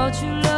what you love.